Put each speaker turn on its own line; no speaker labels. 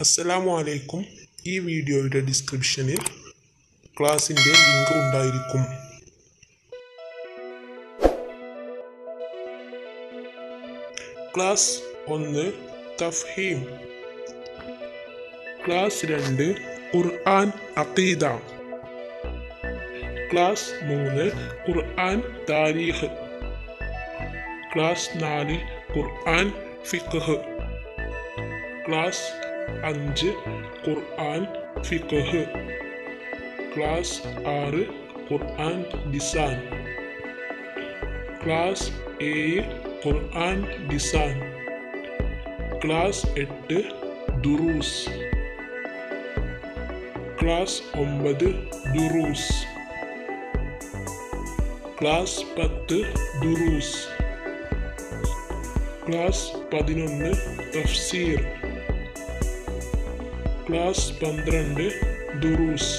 അസ്സലാമു അലൈക്കും. ഈ വീഡിയോയുടെ ഡിസ്ക്രിപ്ഷനിൽ ക്ലാസിന്റെ ലിങ്ക് ഉണ്ടായിരിക്കും. ക്ലാസ് ഒന്ന് തഫ്ഹീം. ക്ലാസ് രണ്ട് ഖുർആൻ അഖീദ. ക്ലാസ് മൂന്ന് ഖുർആൻ താരീഖ്. ക്ലാസ് നാല് ഖുർആൻ ഫിഖ് ക്ലാസ് അഞ്ച് ഖുർആൻ ഫിഖ് ക്ലാസ് ആറ് ഖുർആൻ ഡിസാൻ. ക്ലാസ് ഏഴ് ഖുർആൻ ഡിസാൻ. ക്ലാസ് എട്ട് ദുറൂസ്. ക്ലാസ് ഒമ്പത് ദുറൂസ്. ക്ലാസ് പത്ത് ദുറൂസ്. ക്ലാസ് പതിനൊന്ന് തഫ്സീർ. ക്ലാസ് പന്ത്രണ്ട് ദുറൂസ്